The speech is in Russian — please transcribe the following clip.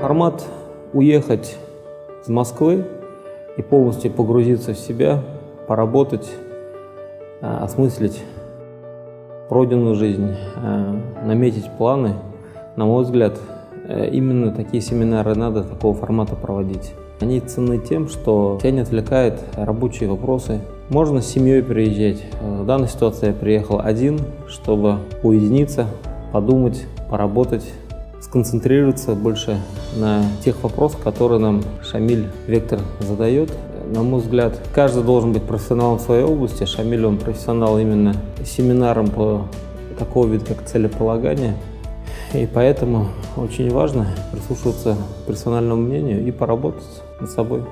Формат уехать из Москвы и полностью погрузиться в себя, поработать, а, осмыслить пройденную жизнь, а, наметить планы, на мой взгляд, э, именно такие семинары надо такого формата проводить. Они ценны тем, что тебя не отвлекает рабочие вопросы. Можно с семьей приезжать. В данной ситуации я приехал один, чтобы уединиться, подумать, поработать, сконцентрироваться больше на тех вопросах, которые нам Шамиль Вектор задает. На мой взгляд, каждый должен быть профессионалом в своей области. Шамиль, он профессионал именно семинаром по такого вида, как целеполагание. И поэтому очень важно прислушиваться к персональному мнению и поработать над собой.